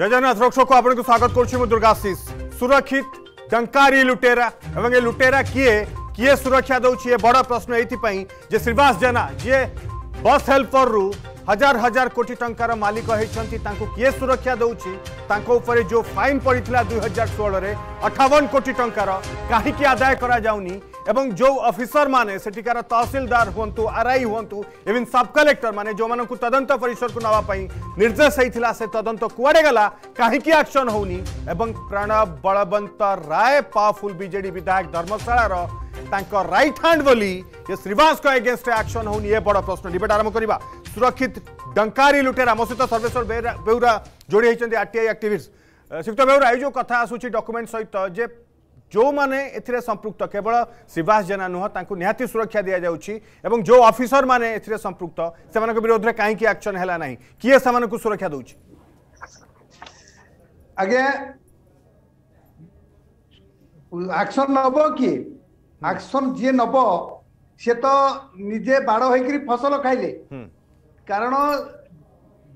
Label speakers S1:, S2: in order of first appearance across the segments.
S1: जयजगन्नाथ रक्षक आपको स्वागत कर दुर्गाशीष सुरक्षित टंकारी लुटेरा एवं ये लुटेरा किए किए सुरक्षा दौर ये बड़ प्रश्न ये श्रीवास जेना जी बस हेल्पर रु हजार हजार कोटी टंकार मालिक होती किए सुरक्षा दौर जो फाइन पड़ा दुई हजार षोल अठावन कोटी टकर कहीं आदाय करा এবং জো অফিসার মানে সেটিকার তহসিলদার হবন্তু আরআই হবন্তু ইভেন সাব কালেক্টর মানে জো মানোকু তদন্ত পরিদর্শন কো না পাই নির্দেশ হইছিলাসে তদন্ত কুয়াড়ে গলা काही কি অ্যাকশন হোনি এবং প্রণব বলবন্ত রায় পাওয়ারফুল বিজেডি বিধায়ক ধর্মশালার তাঙ্ক রাইট হ্যান্ড বলি যে শ্রীবাংস কো এগেইনস্ট অ্যাকশন হুন ইয়ে বড় প্রশ্ন নি বেটা আরম্ভ করিবা সুরক্ষিত ডঙ্কারি লুটেরা মসিত সরবেশ্বর বেউরা জোড়ি হইচন্তি আরটিআই অ্যাক্টিভিস্টে শীপ্ত বেউরা আয়ু যো কথা আসুচি ডকুমেন্ট সহিত যে ଯେଉଁମାନେ ଏଥିରେ ସମ୍ପୃକ୍ତ କେବଳ ଶିବାସ ଜେନା ନୁହଁ ତାଙ୍କୁ ନିହାତି ସୁରକ୍ଷା ଦିଆଯାଉଛି ଏବଂ ଯେଉଁ ଅଫିସରମାନେ ଏଥିରେ ସମ୍ପୃକ୍ତ ସେମାନଙ୍କ ବିରୋଧରେ କାହିଁକି ଆକ୍ସନ୍ ହେଲା ନାହିଁ କିଏ ସେମାନଙ୍କୁ ସୁରକ୍ଷା ଦେଉଛି
S2: ଆଜ୍ଞା ଆକ୍ସନ୍ ନେବ କିଏ ଆକ୍ସନ୍ ଯିଏ ନେବ ସିଏ ତ ନିଜେ ବାଡ଼ ହେଇକିରି ଫସଲ ଖାଇଲେ କାରଣ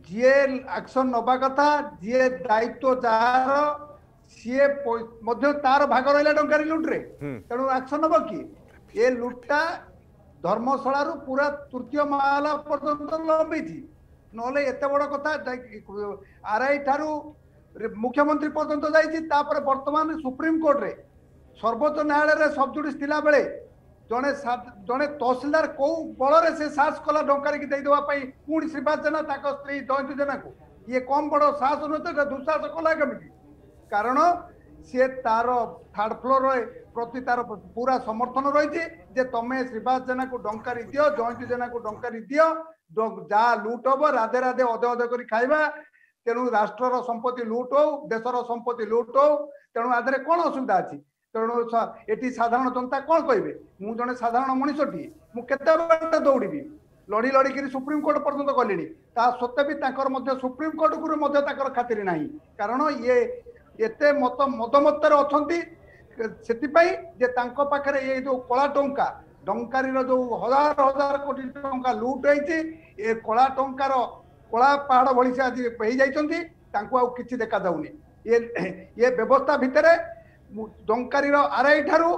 S2: ଯିଏ ଆକ୍ସନ୍ ନେବା କଥା ଯିଏ ଦାୟିତ୍ୱ ଯାହାର ସିଏ ମଧ୍ୟ ତାର ଭାଗ ରହିଲା ଟଙ୍କାରୀ ଲୁଟ୍ରେ ତେଣୁ ଆକ୍ସନ ନବ କି ଏ ଲୁଟ୍ଟା ଧର୍ମଶାଳାରୁ ପୁରା ତୃତୀୟ ମାହାଲା ପର୍ଯ୍ୟନ୍ତ ଲମ୍ବିଛି ନହେଲେ ଏତେ ବଡ଼ କଥା ଆଇ ଠାରୁ ମୁଖ୍ୟମନ୍ତ୍ରୀ ପର୍ଯ୍ୟନ୍ତ ଯାଇଛି ତାପରେ ବର୍ତ୍ତମାନ ସୁପ୍ରିମକୋର୍ଟରେ ସର୍ବୋଚ୍ଚ ନ୍ୟାୟାଳୟରେ ସବଜୁଡିସ୍ ଥିଲାବେଳେ ଜଣେ ଜଣେ ତହସିଲଦାର କୋଉ ବଳରେ ସେ ସାହସ କଲା ଡଙ୍କାରିକି ଦେଇଦେବା ପାଇଁ ପୁଣି ଶ୍ରୀପାଦ ଜେନା ତାଙ୍କ ସ୍ତ୍ରୀ ଜୟନ୍ତୀ ଜେନାକୁ ଇଏ କମ୍ ବଡ଼ ସାହସ ନୁହେଁ ତ ଦୁଃସାହସ କଲା କେମିତି কারণ সি তার থার্ড ফ্লোরে প্রতি তার পুরা সমর্থন রয়েছে যে তুমি শ্রীবাস জেনাকে ডঙ্কারি দিও জয়ন্ত জেনাকে ডঙ্কারি দিও যা লুট হব রাধে রাধে অধে অধে করে খাইবা তেণু রাষ্ট্রর সম্পত্তি লুট হো দেশর সম্পত্তি লুট হো তেণু আধারে কোণ অসুবিধা আছে ତେଣୁ ଏଠି ସାଧାରଣ ଜନତା କ'ଣ କହିବେ ମୁଁ ଜଣେ ସାଧାରଣ ମଣିଷଟିଏ ମୁଁ କେତେ ବାଟ ଦୌଡ଼ିବି ଲଢ଼ି ଲଢ଼ିକିରି ସୁପ୍ରିମକୋର୍ଟ ପର୍ଯ୍ୟନ୍ତ ଗଲିଣି ତା ସତ୍ତ୍ୱେ ବି ତାଙ୍କର ମଧ୍ୟ ସୁପ୍ରିମକୋର୍ଟକୁ ମଧ୍ୟ ତାଙ୍କର ଖାତିରି ନାହିଁ କାରଣ ଇଏ ଏତେ ମତ ମଦମତାରେ ଅଛନ୍ତି ସେଥିପାଇଁ ଯେ ତାଙ୍କ ପାଖରେ ଏ ଯୋଉ କଳା ଟଙ୍କା ଡଙ୍କାରୀର ଯୋଉ ହଜାର ହଜାର କୋଟି ଟଙ୍କା ଲୁଟ୍ ହେଇଛି ଏ କଳା ଟଙ୍କାର କଳା ପାହାଡ଼ ଭଳି ସେ ଆଜି ହେଇଯାଇଛନ୍ତି ତାଙ୍କୁ ଆଉ କିଛି ଦେଖାଯାଉନି ଏ ଏ ବ୍ୟବସ୍ଥା ଭିତରେ ଡଙ୍କାରୀର ଆର୍ଆଇ ଠାରୁ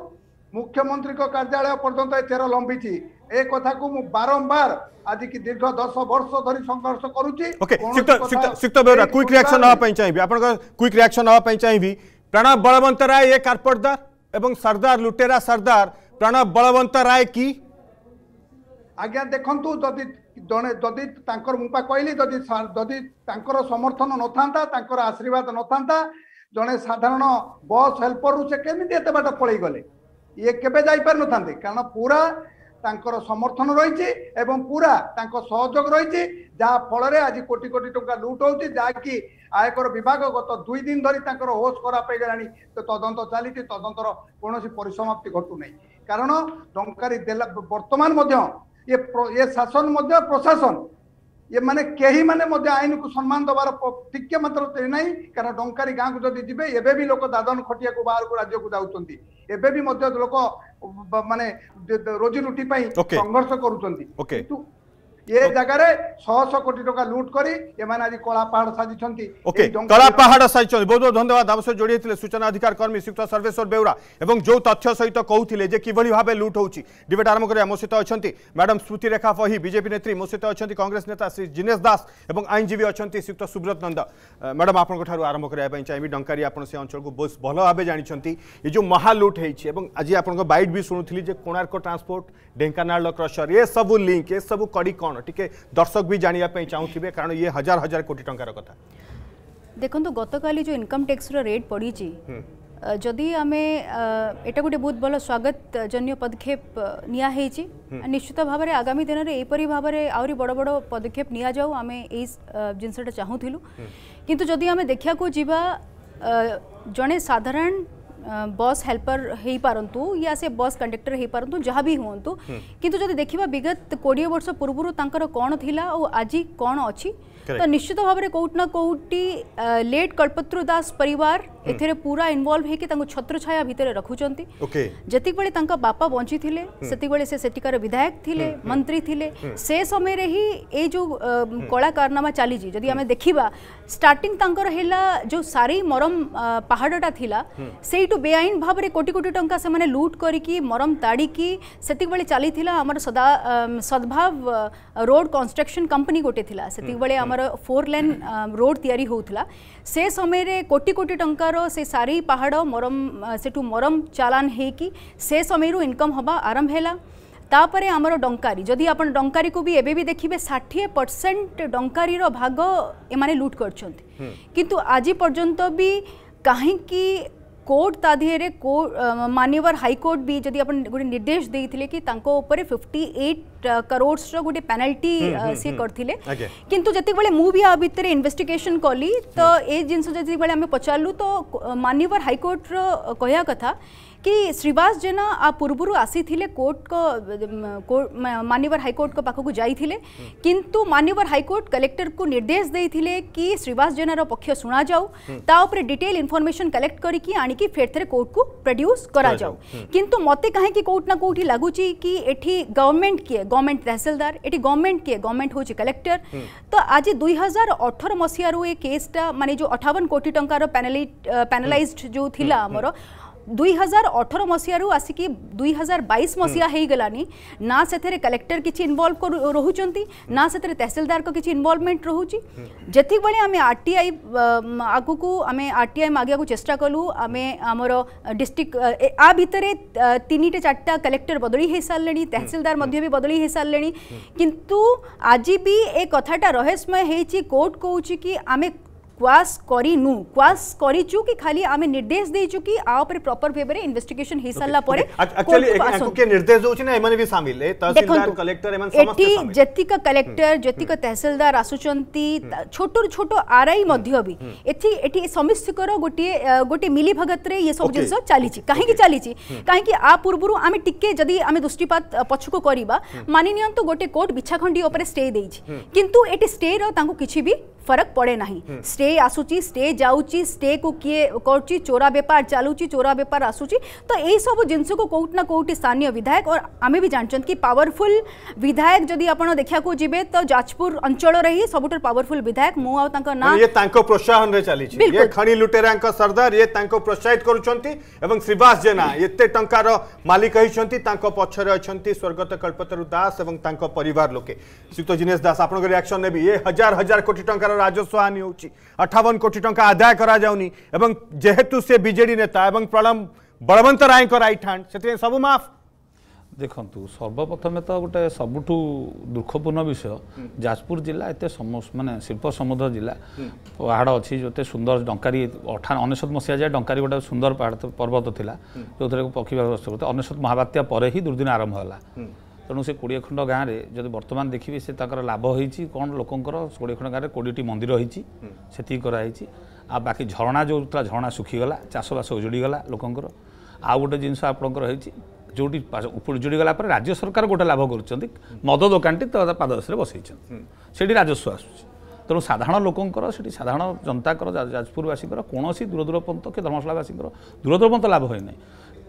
S2: ମୁଖ୍ୟମନ୍ତ୍ରୀଙ୍କ କାର୍ଯ୍ୟାଳୟ ପର୍ଯ୍ୟନ୍ତ ଏ ଚେର ଲମ୍ବିଛି এ কথাকু মু বারম্বার আজকে দীর্ঘ 10 বর্ষ ধরে সংঘর্ষ করুছি ওকে
S1: সিক্ত বেউরা কুইক রিয়াকশন হওয়া পাই চাইবি আপনার কুইক রিয়াকশন হওয়া পাই চাইবি প্রণব বলবন্ত রায় এ কার্পটদার এবং সর্দার লুটেরা সর্দার প্রণব বলবন্ত রায় কি
S2: আজ্ঞা দেখন্তু যদি জনে যদি তাঙ্কর মুপা কইলি যদি যদি তাঙ্কর সমর্থন নথান্তা তাঙ্কর আশীর্বাদ নথান্তা জনে সাধারণ বস হেল্পরু সে কেমিতি এত বাট পলাই গলে ইয়ে কেবে যাই পারি নথান্তে কারণ পুরা ତାଙ୍କର ସମର୍ଥନ ରହିଛି ଏବଂ ପୁରା ତାଙ୍କ ସହଯୋଗ ରହିଛି ଯାହା ଫଳରେ ଆଜି କୋଟି କୋଟି ଟଙ୍କା ଲୁଟ୍ ହେଉଛି ଯାହାକି ଆୟକର ବିଭାଗ ଗତ ଦୁଇ ଦିନ ଧରି ତାଙ୍କର ହୋସ୍ ଖରାପ ହେଇଗଲାଣି ତଦନ୍ତ ଚାଲିଛି ତଦନ୍ତର କୌଣସି ପରିସମାପ୍ତି ଘଟୁନାହିଁ କାରଣ ଟଙ୍କାରୀ ଦେଲା ବର୍ତ୍ତମାନ ମଧ୍ୟ ଏ ଶାସନ ମଧ୍ୟ ପ୍ରଶାସନ ଏମାନେ କେହି ମାନେ ମଧ୍ୟ ଆଇନକୁ ସମ୍ମାନ ଦେବାର ଟିକେ ମାତ୍ର ନାହିଁ କାରଣ ଡଙ୍କାରୀ ଗାଁକୁ ଯଦି ଯିବେ ଏବେ ବି ଲୋକ ଦାଦନ ଖଟିଆକୁ ବାହାରକୁ ରାଜ୍ୟକୁ ଯାଉଛନ୍ତି ଏବେ ବି ମଧ୍ୟ ଲୋକ ମାନେ ରୋଜି ରୁଟି ପାଇଁ ସଂଘର୍ଷ କରୁଛନ୍ତି କିନ୍ତୁ
S1: ये जगह रे 600 सूचना अधिकार कर्मी शिक्षा सर्विस और जो तथ्य सहित कहउथिले जे किवली भाबे लूट होउची डिबेट आरंभ मैडम स्मृति रेखा फही नेत्री मोसित अछंती कांग्रेस नेता श्री जिनेश दास एवं एनजीवी अछंती सुब्रत नंद मैडम आपन कोठारु आरंभ करे पई चाहिबी डंकारी आपन से अंचल को आज आपन को भी
S3: सुनुथिली जे कोणार्क ट्रांसपोर्ट ढेंकानाळ क्रशर ये सब लिंक ये सब कडी कौन କ'ଣ ଟିକେ ଦର୍ଶକ ବି ଜାଣିବା ପାଇଁ ଚାହୁଁଥିବେ କାରଣ ଇଏ ହଜାର ହଜାର କୋଟି ଟଙ୍କାର କଥା ଦେଖନ୍ତୁ ଗତକାଲି ଯେଉଁ ଇନକମ୍ ଟ୍ୟାକ୍ସର ରେଟ୍ ପଡ଼ିଛି ଯଦି ଆମେ ଏଇଟା ଗୋଟେ ବହୁତ ଭଲ ସ୍ୱାଗତଜନ୍ୟ
S1: ପଦକ୍ଷେପ
S3: ନିଆହେଇଛି ନିଶ୍ଚିତ ଭାବରେ ଆଗାମୀ ଦିନରେ ଏହିପରି ଭାବରେ ଆହୁରି ବଡ଼ ବଡ଼ ପଦକ୍ଷେପ ନିଆଯାଉ ଆମେ ଏଇ ଜିନିଷଟା
S1: ଚାହୁଁଥିଲୁ
S3: କିନ୍ତୁ ଯଦି ଆମେ ଦେଖିବାକୁ ଯିବା ଜଣେ ସାଧାରଣ ବସ୍ ହେଲ୍ପର ହେଇପାରନ୍ତୁ ୟା ସେ ବସ୍ କଣ୍ଡକ୍ଟର ହେଇପାରନ୍ତୁ ଯାହା ବି ହୁଅନ୍ତୁ କିନ୍ତୁ ଯଦି ଦେଖିବା ବିଗତ କୋଡ଼ିଏ ବର୍ଷ ପୂର୍ବରୁ ତାଙ୍କର କ'ଣ ଥିଲା ଆଉ ଆଜି କ'ଣ ଅଛି तो निश्चित भाव में कौट ना कौटी लेट कल्पत्रु दास पर हम्म। पूरा इनवल्व है कि तंगो छत्रछाया भीतर रखुचंती बापा बोंची थिले हम्म। से विधायक थे हम्म, मंत्री थे से समय रे जो कोला कारनामा चली जी जदी स्टार्टिंग जो सारी मरम पहाडटा थिला सेइटु बेआइन भाव रे कोटी कोटी टंका से माने लूट मरम ताडी की चली सदा सद्भाव रोड कंस्ट्रक्शन कंपनी गोटे थिला सेति बळे आमर फोर लेन रोड या से समय कोटी कोटी टकर से सारी पहाड़ मरम से मरम चालान होकर से
S1: समय
S3: इनकम हवा आरंभ है तापर आम डंकारी जदि आप डंकारी को भी एबी देखिए षाठिए परसेंट डंकारी भाग एम लुट कर किंतु आज पर्यंत भी कहीं कोर्ट ताधीर को मानवर हाइकोर्ट भी जदि आप गोटे निर्देश देते कि फिफ्टी एट करोड़ गोटे पेनाल्टी सी करते किंतु जति बेले मु कली तो ये जिन जति बेले तो मान्यवर हाईकोर्ट रो कथा कि श्रीवास जेना आ पूर्व आसी कोर्ट को मान्यवर हाइकोर्ट को पाखक जाइथिले किंतु मान्यवर हाइकोर्ट कलेक्टर को निर्देश देइथिले कि श्रीवास जेनार पक्ष शुणा जाऊ डिटेल इन्फॉर्मेशन कलेक्ट करके आणिकी फेर थे कोर्ट को प्रड्यूस करा जाऊ किंतु मते काहे कि कोर्ट ना कोठी लागुची कि ये गवर्नमेंट किए गवर्नमेंट तहसिलदार ये गवर्नमेंट किए गवर्नमेंट हूँ कलेक्टर हम्म। तो आज दुई हजार अठर मसीह केसटा मानने जो अठावन कोटी टकर पैनालाइज हम्म। जो थी आमर हम्म। दुई हजार अठर मसीह आसिक दुई हजार बैस मसीहा ना से कलेक्टर किसी इनवल्व रोच ना से तहसिलदार किसी इनवल्वमेंट रोचे जी बड़े आम आर टी आई आग को आम आर टी आई
S1: मागे
S3: चेस्ट
S1: कलु
S3: आम
S1: आमर डिस्ट्रिक्ट आ भितर तीन टे चार कलेक्टर बदली
S3: हो
S1: सारे तहसिलदार भी
S3: बदली
S1: हो
S3: सारे कितु आज भी ए कथाटा रहस्यमय होर्ट कौच कि आम क्वास करू क्वास करू कि खाली आम निर्देश दे
S1: चु
S3: कि प्रपर भेव में इनभेटिगेशन हो सारापर कलेक्टर जितक तहसिलदार आसुच्चर छोट आर आई भी समीक्षकर गोटे गोटे मिली भगत ये सब जिन चली कहीं चली कहीं आ पूर्व आम टे दृष्टिपात पक्षक करवा हम्म। मानि गोटे कोर्ट बिछाखंडी स्टे कि स्टे रहा किसी फरक पड़े ना हम्म। स्टे आसूची स्टे जाऊँगी स्टे को किए कर चोरा बेपार चलू चोरा बेपार आसूची तो यही सब जिनस को कौटना कौट स्थानीय विधायक और आम भी जानते कि
S1: पावरफुल विधायक जदि आप देखा
S3: जाए
S1: तो जाजपुर अंचल ही सब पावरफुल विधायक मुझे प्रोत्साहन खी लुटेरा सरदार ये प्रोत्साहित करवास जेना ये टकर मालिक पक्षर अच्छा स्वर्गत कल्पतरु दास परिवार लोके श्रीक्त जिनेश दास आपको रियाक्शन ने हजार हजार कोटी टकर ରାଜସ୍ୱ ହାନି ହେଉଛି ଅଠାବନ କୋଟି ଟଙ୍କା ଆଦାୟ କରାଯାଉନି ଏବଂ ଯେହେତୁ ସେ ବିଜେଡି ନେତା ଏବଂ ପ୍ରଣବ ବଳବନ୍ତ ରାୟଙ୍କ ରାଇଟ୍ ହ୍ୟାଣ୍ଡ ସେଥିପାଇଁ ସବୁ ମାଫ୍
S4: ଦେଖନ୍ତୁ ସର୍ବପ୍ରଥମେ ତ ଗୋଟେ ସବୁଠୁ ଦୁଃଖପୂର୍ଣ୍ଣ ବିଷୟ ଯାଜପୁର ଜିଲ୍ଲା ଏତେ ମାନେ ଶିଳ୍ପ ସମୁଦ୍ର ଜିଲ୍ଲା ପାହାଡ଼ ଅଛି ଯେତେ ସୁନ୍ଦର ଡଙ୍କାରୀ ଅଠା ଅନେଶ୍ୱତ ମସିହା ଯାଏ ଡଙ୍କାରୀ ଗୋଟେ ସୁନ୍ଦର ପାହାଡ଼ ପର୍ବତ ଥିଲା ଯେଉଁଥିରେ ପକ୍ଷୀ ବ୍ୟବସ୍ଥା କରୁଥିଲେ ଅନେଶ୍ୱତ ମହାବାତ୍ୟା ପରେ ହିଁ ଦୁର୍ଦିନ ଆରମ୍ଭ ହେଲା ତେଣୁ ସେ କୋଡ଼ିଏ ଖଣ୍ଡ ଗାଁରେ ଯଦି ବର୍ତ୍ତମାନ ଦେଖିବେ ସେ ତାଙ୍କର ଲାଭ ହେଇଛି କ'ଣ ଲୋକଙ୍କର କୋଡ଼ିଏ ଖଣ୍ଡ ଗାଁରେ କୋଡ଼ିଏଟି ମନ୍ଦିର ହେଇଛି ସେତିକି କରାହେଇଛି ଆଉ ବାକି ଝରଣା ଯେଉଁ ଥିଲା ଝରଣା ଶୁଖିଗଲା ଚାଷବାସ ଉଜୁଡ଼ିଗଲା ଲୋକଙ୍କର ଆଉ ଗୋଟେ ଜିନିଷ ଆପଣଙ୍କର ହେଇଛି ଯେଉଁଠି ଉଜୁଡ଼ିଗଲା ପରେ ରାଜ୍ୟ ସରକାର ଗୋଟେ ଲାଭ କରୁଛନ୍ତି ମଦ ଦୋକାନଟି ତା ପାଦଦେଶରେ ବସେଇଛନ୍ତି ସେଠି ରାଜସ୍ୱ ଆସୁଛି ତେଣୁ ସାଧାରଣ ଲୋକଙ୍କର ସେଠି ସାଧାରଣ ଜନତାଙ୍କର ଯାଜପୁରବାସୀଙ୍କର କୌଣସି ଦୂରଦୂରପନ୍ତ କି ଧର୍ମଶାଳାବାସୀଙ୍କର ଦୂରଦୂରପନ୍ତ ଲାଭ ହୋଇନାହିଁ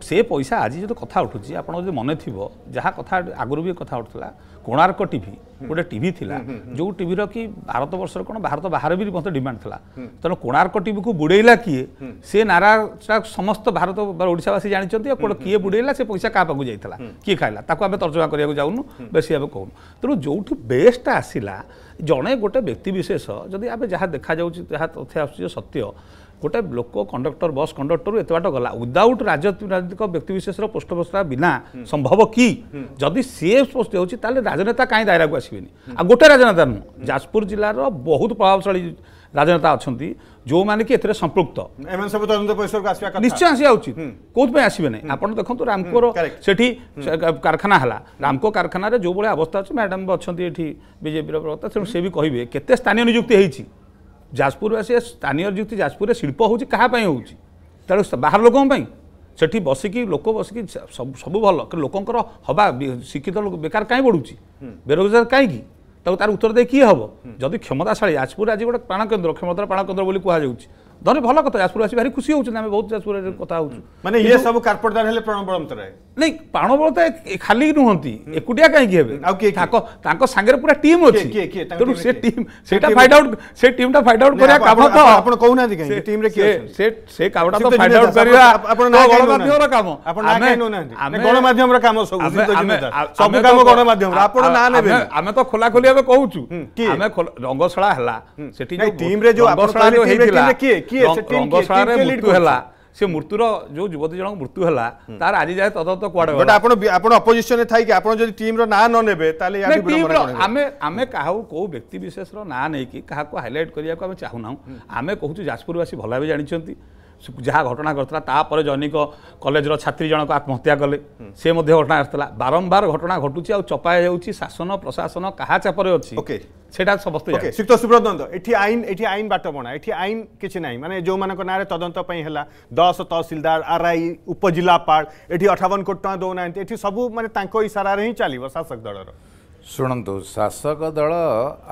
S4: ସେ ପଇସା ଆଜି ଯଦି କଥା ଉଠୁଛି ଆପଣଙ୍କ ଯଦି ମନେ ଥିବ ଯାହା କଥା ଆଗରୁ ବି କଥା ଉଠୁଥିଲା କୋଣାର୍କ ଟିଭି ଗୋଟେ ଟିଭି ଥିଲା ଯେଉଁ ଟିଭିର କି ଭାରତ ବର୍ଷର କ'ଣ ଭାରତ ବାହାରେ ବି ମଧ୍ୟ ଡିମାଣ୍ଡ ଥିଲା ତେଣୁ କୋଣାର୍କ ଟିଭିକୁ ବୁଡ଼େଇଲା କିଏ ସେ ନାରାଟା ସମସ୍ତ ଭାରତ ଓଡ଼ିଶାବାସୀ ଜାଣିଛନ୍ତି ଆଉ କିଏ ବୁଡ଼େଇଲା ସେ ପଇସା କାହା ପାଖକୁ ଯାଇଥିଲା କିଏ ଖାଇଲା ତାକୁ ଆମେ ତର୍ଜମା କରିବାକୁ ଯାଉନୁ ବେଶୀ ଆମେ କହୁନୁ ତେଣୁ ଯେଉଁଠି ବେସ୍ଟା ଆସିଲା ଜଣେ ଗୋଟେ ବ୍ୟକ୍ତିବିଶେଷ ଯଦି ଆମେ ଯାହା ଦେଖାଯାଉଛି ଯାହା ତଥ୍ୟ ଆସୁଛି ସତ୍ୟ গোটে লোক কন্ডক্টর বস কন্ডক্টর এত বাট গলা উইদাউট রাজনৈতিক ব্যক্তিবিশেষর পোস্ট বসরা বিনা সম্ভব কি যদি সিএ পোস্ট হচ্ছে তাহলে রাজনেতা কাই দায়রাকু আসবেনি আর গোটে রাজনেতা নুহ যাজপুর জেলার বহুত প্রভাবশালী রাজনেতা অনেক ଯେଉଁମାନେ କି ଏଥିରେ ସମ୍ପୃକ୍ତ ନିଶ୍ଚୟ ଆସିବା ଉଚିତ କେଉଁଥିପାଇଁ ଆସିବେ ନାହିଁ ଆପଣ ଦେଖନ୍ତୁ ରାମକୋର ସେଠି କାରଖାନା ହେଲା ରାମକୋ କାରଖାନାରେ ଯେଉଁଭଳି ଅବସ୍ଥା ଅଛି ମ୍ୟାଡ଼ାମ୍ ଅଛନ୍ତି ଏଠି ବିଜେପିର ପ୍ରବକ୍ତା ତେଣୁ ସେ ବି କହିବେ କେତେ ସ୍ଥାନୀୟ ନିଯୁକ୍ତି ହେଇଛି ଯାଜପୁରବାସୀ ସ୍ଥାନୀୟ ନିଯୁକ୍ତି ଯାଜପୁରରେ ଶିଳ୍ପ ହେଉଛି କାହା ପାଇଁ ହେଉଛି ତେଣୁ ବାହାର ଲୋକଙ୍କ ପାଇଁ ସେଠି ବସିକି ଲୋକ ବସିକି ସବୁ ଭଲ ଲୋକଙ୍କର ହେବା ଶିକ୍ଷିତ ଲୋକ ବେକାର କାହିଁ ବଢ଼ୁଛି ବେରୋଜଗାର କାହିଁକି ତାକୁ ତାର ଉତ୍ତର ଦେଇ କିଏ ହେବ ଯଦି କ୍ଷମତାଶାଳୀ ଯାଜପୁର ଆଜି ଗୋଟେ ପ୍ରାଣକେନ୍ଦ୍ର କ୍ଷମତାର ପ୍ରାଣକେନ୍ଦ୍ର ବୋଲି କୁହାଯାଉଛି ଧରେ ଭଲ କଥା ଯାଜପୁର ଆସି ଭାରି ଖୁସି ହେଉଛନ୍ତି ଆମେ ବହୁତ ଯାଜପୁରରେ କଥା ହେଉଛୁ
S1: ମାନେ ଇଏ ସବୁ କାର୍ପେଟଦାର ହେଲେ ପ୍ରାଣବଳନ୍ତ ରାୟ
S4: ନାଇଁ ପ୍ରାଣବଳତା ଖାଲି ନୁହନ୍ତି ଏକୁଟିଆ କାହିଁକି ହେବେ
S1: ଆଉ କିଏ
S4: ତାଙ୍କ ତାଙ୍କ ସାଙ୍ଗରେ ପୁରା ଟିମ୍ ଅଛି ତେଣୁ ସେ ଟିମ୍ ସେଇଟା ଫାଇଣ୍ଡ ଆଉଟ୍ ସେ ଟିମ୍ଟା ଫାଇଣ୍ଡ ଆଉଟ୍ କରିବା କାମ ତ
S1: ଆପଣ କହୁନାହାନ୍ତି କାହିଁକି ଟିମ୍ରେ କିଏ
S4: ସେ ସେ କାମଟା ତ ଫାଇଣ୍ଡ ଆଉଟ୍ କରିବା
S1: ଆପଣ
S4: ଗଣମାଧ୍ୟମର କାମ
S1: ଆପଣ ନାଁ କାହିଁ ନେଉନାହାନ୍ତି ଆମେ ଗଣମାଧ୍ୟମର କାମ ସବୁ ସବୁ କାମ ଗଣମାଧ୍ୟମର ଆପଣ ନାଁ ନେବେ
S4: ଆମେ ତ ଖୋଲା ଖୋଲି ଆମେ କହୁଛୁ ଆମେ ରଙ୍ଗଶାଳା ହେଲା ସେଠି
S1: ଟିମ୍ରେ
S4: ଯୋଉ ରଙ୍ଗଶାଳା ଯୋଉ ହେଇଥିଲା
S1: କିଏ
S4: ରଙ୍ଗଶାଳାରେ ମୃତ୍ୟୁ ହେଲା ସେ ମୃତ୍ୟୁର ଯେଉଁ ଯୁବତୀ ଜଣକ ମୃତ୍ୟୁ ହେଲା ତାର ଆଜି ଯାଏ ତଦନ୍ତ କୁଆଡ଼େ
S1: ବଟ ଆପଣ ଆପଣ ଅପୋଜିସନରେ ଥାଇକି ଆପଣ ଯଦି ଟିମ୍ର ନାଁ ନ ନେବେ ତାହେଲେ
S4: ଟିମ୍ର ଆମେ ଆମେ କାହାକୁ କେଉଁ ବ୍ୟକ୍ତି ବିଶେଷର ନାଁ ନେଇକି କାହାକୁ ହାଇଲାଇଟ୍ କରିବାକୁ ଆମେ ଚାହୁଁନାହୁଁ ଆମେ କହୁଛୁ ଯାଜପୁରବାସୀ ଭଲ ଭାବେ ଜାଣିଛନ୍ତି ଯାହା ଘଟଣା ଘଟିଥିଲା ତାପରେ জনিক କଲେଜର ଛାତ୍ରୀ ଜଣକ ଆତ୍ମହତ୍ୟା କଲେ ସେ ମଧ୍ୟ ଘଟଣା ଘଟିଥିଲା ବାରମ୍ବାର ଘଟଣା ଘଟୁଛି ଆଉ ଚପା ଯାଉଛି ଶାସନ ପ୍ରଶାସନ କାହା ଚାପରେ ଅଛି সেটা
S1: সমস্ত
S4: শ্রীযুক্ত
S1: সুব্রত নন্দ এটি আইন এটি আইন বাটবণা এটি আইন কিছু নাই মানে যে নাঁরে তদন্ত হল দশ তহসিলদার আর আই উপজেলাপাল এটি অঠাবন কোটি টাকা দেউ না এটি সবু মানে তাঁর ইশারার হি চাল শাসক দলর
S5: ଶୁଣନ୍ତୁ ଶାସକ ଦଳ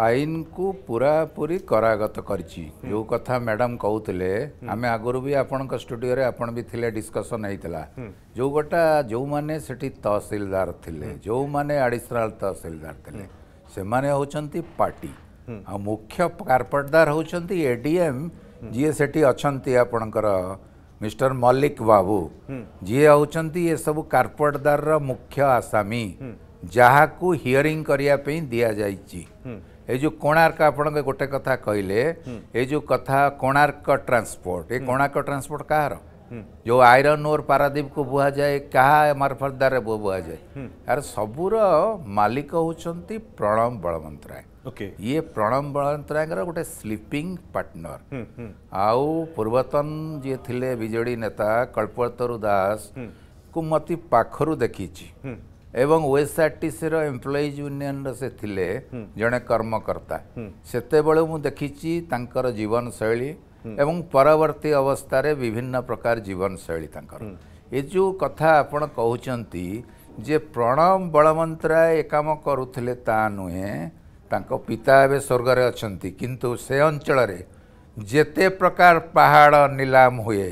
S5: ଆଇନକୁ ପୁରାପୁରି କରାଗତ କରିଛି ଯେଉଁ କଥା ମ୍ୟାଡ଼ାମ୍ କହୁଥିଲେ ଆମେ ଆଗରୁ ବି ଆପଣଙ୍କ ଷ୍ଟୁଡ଼ିଓରେ ଆପଣ ବି ଥିଲେ ଡିସ୍କସନ୍ ହେଇଥିଲା ଯେଉଁ ଗୋଟା ଯେଉଁମାନେ ସେଠି ତହସିଲଦାର ଥିଲେ ଯେଉଁମାନେ ଆଡ଼ିଶନାଲ ତହସିଲଦାର ଥିଲେ ସେମାନେ ହେଉଛନ୍ତି ପାର୍ଟି ଆଉ ମୁଖ୍ୟ କାର୍ପଟଦାର ହେଉଛନ୍ତି ଏ ଡି ଏମ୍ ଯିଏ ସେଠି ଅଛନ୍ତି ଆପଣଙ୍କର ମିଷ୍ଟର ମଲ୍ଲିକ ବାବୁ ଯିଏ ହେଉଛନ୍ତି ଏସବୁ କାର୍ପଟଦାରର ମୁଖ୍ୟ ଆସାମୀ ଯାହାକୁ ହିୟରିଂ କରିବା ପାଇଁ ଦିଆଯାଇଛି ଏ ଯେଉଁ କୋଣାର୍କ ଆପଣଙ୍କ ଗୋଟେ କଥା କହିଲେ ଏ ଯେଉଁ କଥା କୋଣାର୍କ ଟ୍ରାନ୍ସପୋର୍ଟ ଏ କୋଣାର୍କ ଟ୍ରାନ୍ସପୋର୍ଟ କାହାର ଯେଉଁ ଆଇରନ୍ ଓର୍ ପାରାଦ୍ୱୀପକୁ ବୁହାଯାଏ କାହା ମାର୍ଫତ ଦ୍ୱାରା ବୁହାଯାଏ ଆର ସବୁର ମାଲିକ ହେଉଛନ୍ତି ପ୍ରଣବ ବଳବନ୍ତରାୟ ଇଏ ପ୍ରଣବ ବଳବନ୍ତରାୟଙ୍କର ଗୋଟେ ସ୍ଲିପିଂ ପାର୍ଟନର ଆଉ ପୂର୍ବତନ ଯିଏ ଥିଲେ ବିଜେଡ଼ି ନେତା କଳ୍ପତରୁ ଦାସକୁ ମୋତେ ପାଖରୁ ଦେଖିଛି ଏବଂ ଓଏସ୍ଆର୍ଟିସିର ଏମ୍ପ୍ଲୟିଜ୍ ୟୁନିଅନ୍ର ସେ ଥିଲେ ଜଣେ କର୍ମକର୍ତ୍ତା ସେତେବେଳେ ମୁଁ ଦେଖିଛି ତାଙ୍କର ଜୀବନଶୈଳୀ ଏବଂ ପରବର୍ତ୍ତୀ ଅବସ୍ଥାରେ ବିଭିନ୍ନ ପ୍ରକାର ଜୀବନଶୈଳୀ ତାଙ୍କର ଏ ଯେଉଁ କଥା ଆପଣ କହୁଛନ୍ତି ଯେ ପ୍ରଣବ ବଳମନ୍ତ୍ରା ଏ କାମ କରୁଥିଲେ ତା ନୁହେଁ ତାଙ୍କ ପିତା ଏବେ ସ୍ୱର୍ଗରେ ଅଛନ୍ତି କିନ୍ତୁ ସେ ଅଞ୍ଚଳରେ ଯେତେ ପ୍ରକାର ପାହାଡ଼ ନିଲାମ ହୁଏ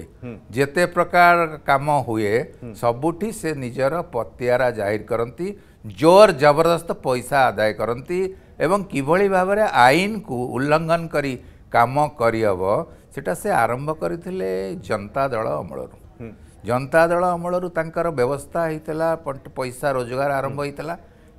S5: ଯେତେ ପ୍ରକାର କାମ ହୁଏ ସବୁଠି ସେ ନିଜର ପତିଆରା ଜାହିର କରନ୍ତି ଜୋର ଜବରଦସ୍ତ ପଇସା ଆଦାୟ କରନ୍ତି ଏବଂ କିଭଳି ଭାବରେ ଆଇନକୁ ଉଲ୍ଲଙ୍ଘନ କରି କାମ କରିହେବ ସେଟା ସେ ଆରମ୍ଭ କରିଥିଲେ ଜନତା ଦଳ ଅମଳରୁ ଜନତା ଦଳ ଅମଳରୁ ତାଙ୍କର ବ୍ୟବସ୍ଥା ହେଇଥିଲା ପଇସା ରୋଜଗାର ଆରମ୍ଭ ହେଇଥିଲା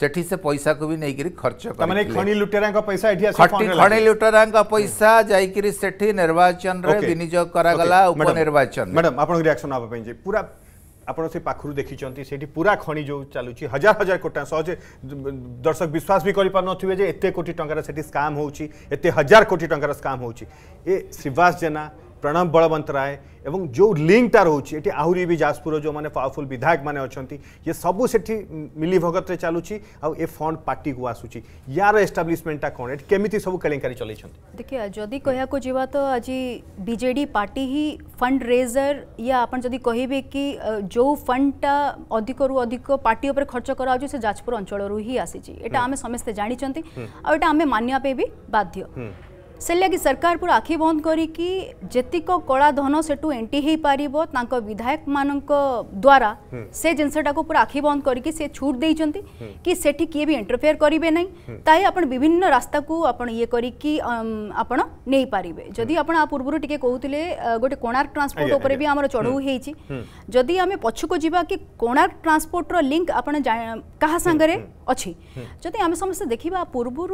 S1: सेठी
S5: से पैसा को भी नहीं करी खर्च कर माने खणी लुटेरा का पैसा
S1: एठी
S5: खट्टी
S1: खणी लुटेरा का पैसा जाई
S5: करी
S1: सेठी निर्वाचन
S5: रे
S1: विनिजोग
S5: करा गला उपनिर्वाचन मैडम आपन
S1: रिएक्शन
S5: आबे पई
S1: जे पूरा
S5: आपण
S1: से पाखरु देखि चंती सेठी पूरा खणी जो चालू छी हजार हजार कोटा सहज दर्शक विश्वास भी करि पा नथिबे जे एते कोटी टंका रे सेठी स्कैम होउ छी एते हजार कोटी टंका रे स्कैम होउ छी ए श्रीवास जेना प्रणाम बलवंत राय एवं जो लिंकटा रोचे ये आहरी भी जाजपुर जो मैंने पावरफुल विधायक मैंने अच्छा ये सब से मिलीभगत चलुची आउ ए फंड पार्टी को आसूरी यार एस्टाब्लीशमेंटा कौन केमी सब के चल
S3: देखिए जदि कह तो आज बजे पार्टी ही फंड रेजर या आप जब कह जो फंडटा अधिक रु अधिक पार्टी उपर खर्च कराऊ से जाजपुर अंचल ही आसी हम्म। आम समस्ते जानते आम मानवाप बाध्य हम्म। से लगी सरकार पूरा आखि बंद करी जेतिक एंटी पार विधायक मान द्वारा हम्म। से जिनटा को पूरा आखि बंद कर छूट दे हम्म। कि सेठी किए भी इंटरफेयर करेंगे ना ताहे आप विभिन्न रास्ता को ये करेंगे जदि हम्म। आप पूर्व टी कहते गोटे कोणार्क ट्रांसपोर्ट उपर भी आम चढ़ऊ जदि आम पछक जावा कि कोणार्क ट्रांसपोर्ट रिंक आप क्या सांगे अच्छी जदि आम समस्त देखा पूर्व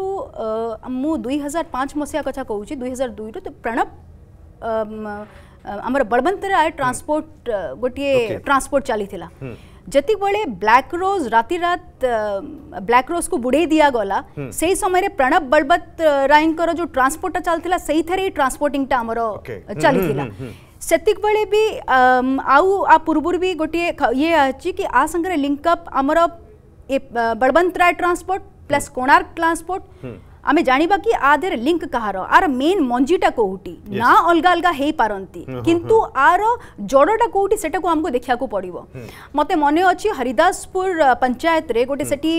S3: मु दुई हजार पाँच मसीहा कथा कहूँ दुई हजार दुई रु तो आमर बड़बंतर आए ट्रांसपोर्ट
S1: गोटे
S3: ट्रांसपोर्ट चली जति बड़े ब्लैक रोज राति रात ब्लैक रोज को बुड़े दिया गला से समय रे प्रणव बलबत राय जो ट्रांसपोर्ट चलता
S1: से
S3: ट्रांसपोर्टिंग चली सेतिक बड़े भी आउ आ पूर्व भी गोटे ये अच्छी कि आ संगे लिंकअप आमर बड़बंत ट्रांसपोर्ट प्लस कोणार्क ट्रांसपोर्ट आम जानवा कि आ देहर लिंक कहार आर मेन मंजीटा कौटी yes. ना अलग अलग हो पारती हम्म, हम्म, कितु हम्म। आर जड़टा कौटी से आमको देखा पड़ो मत मन अच्छे हरिदासपुर पंचायत रे गोटे से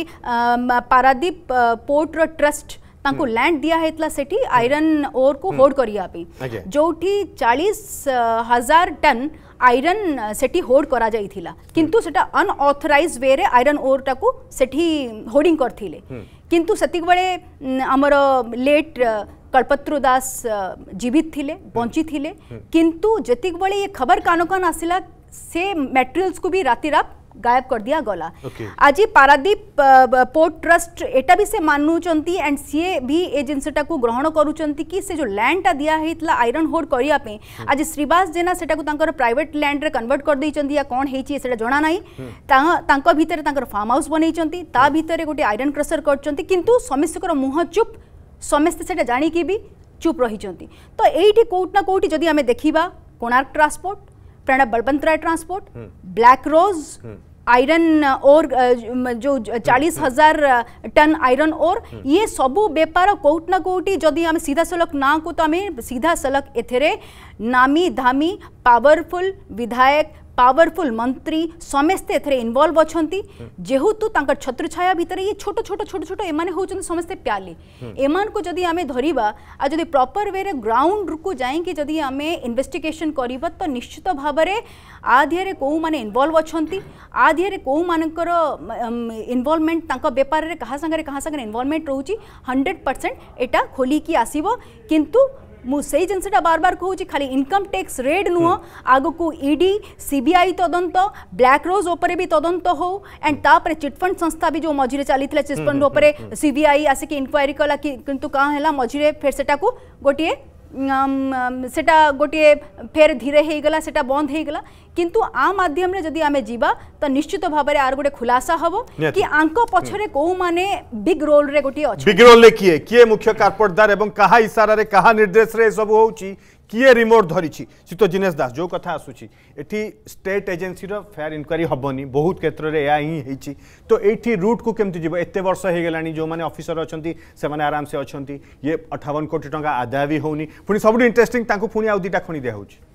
S3: पारादीप पोर्टर ट्रस्ट ତାଙ୍କୁ ଲ୍ୟାଣ୍ଡ ଦିଆହେଇଥିଲା ସେଠି को ଓର୍କୁ ହୋଲ୍ଡ କରିବା ପାଇଁ ଯେଉଁଠି ଚାଳିଶ ହଜାର ଟନ୍ আইরন সেটি হোল্ড করা যাইথিলা কিন্তু সেটা অনঅথরাইজ ওয়েরে আইরন ওরটাকু সেটি হোল্ডিং করথিলে কিন্তু সেতিকবেলে আমার লেট कल्पत्रु दास जीवित थिले बंची थिले किंतु जतिक बड़े ये
S1: खबर
S3: कानो कान आसिला से मेटेरियल्स को भी राती रात गायब कर दिया गला okay. आज पारादीप पोर्ट ट्रस्ट एटा भी से मानुंट एंड सीए भी ए जिनटा ग्रहण करा कि से आईरन होर्ड करने आज श्रीवास जेना से प्राइट लैंड कनवर्ट करदे या कौन है जना ना भितर फार्म हाउस बनई hmm. गोटे आईरन क्रसर कर समस्या मुह चुप समस्ते से जाणिकी भी चुप रही तो ये कौटना कौटी जदि आम देखा Konark transport Pranab Balabantaray transport black rose iron ore uh, uh, जो चालीस हम्म, हम्म। हजार टन आयरन ओर ये सब बेपार कौट ना कौट जदि सीधा सलख ना को तो आम सीधा सलख एमी धामी पावरफुल विधायक पावरफुल मंत्री समस्ते इनवल्व अच्छा जेहेतु तक छत्र छाय भितर ये छोट छोट छोट छोट एम हो समस्ते प्याली एम को जदि आम धरवा आज प्रपर वे ग्राउंड को जाकि आम इनभेटिगेसन कर तो निश्चित भाव में आ दिहे कौ मैंने इनवल्व अच्छा आ दिहे कौ मानकर इनवल्वमेंट बेपारे क्या सांगे क्या सांगे इनवल्वमेंट रोचे हंड्रेड परसेंट यहाँ खोलिकी आसव कितु ମୁଁ ସେଇ ଜିନିଷଟା ବାର ବାର କହୁଛି ଖାଲି ଇନକମ୍ ଟ୍ୟାକ୍ସ ରେଡ୍ ନୁହଁ ଆଗକୁ ଇଡି ସିବିଆଇ ତଦନ୍ତ ବ୍ଲାକ୍ ରୋଜ୍ ଉପରେ ବି ତଦନ୍ତ ହଉ ଆଣ୍ଡ ତାପରେ ଚିଟଫଣ୍ଡ ସଂସ୍ଥା ବି ଯେଉଁ ମଝିରେ ଚାଲିଥିଲା ଚିଟଫଣ୍ଡ ଉପରେ ସିବିଆଇ ଆସିକି ଇନକ୍ୱାରି କଲା କିନ୍ତୁ କ'ଣ ହେଲା ମଝିରେ ଫେର୍ ସେଟାକୁ ଗୋଟିଏ সেটা গোটিয়ে ফের ধীরে হয়েগলা সেটা বন্ধ হয়েগলা কিন্তু আ মাধ্যমে যদি আমি যা তো নিশ্চিত ভাবে আর গোটে খুলাসা হব কি আঙ্ক পছরে কেউ মানে বিগ রোলরে গোটিয়ে অছে
S1: বিগ রোলরে কিয়ে কিয়ে মুখ্য কার্পটদার এবং কাহা ইশারারে কাহা নির্দেশরে এসব হচ্ছে किए रिमोट धरी सीत जिनेश दास जो कथ आसुच्ची स्टेट एजेन्सी फेयर इनक्वारी हेनी बहुत क्षेत्र में यह ही तो ये रूट को कमी जी एत वर्ष हो गला जो मैंने अफिसर अच्छा से आराम से अच्छा ये अठावन कोटी टाँग आदाय भी होनी पुणी सब इंटरेस्टिंग पुणी आउ दुटा खुणी दिखाई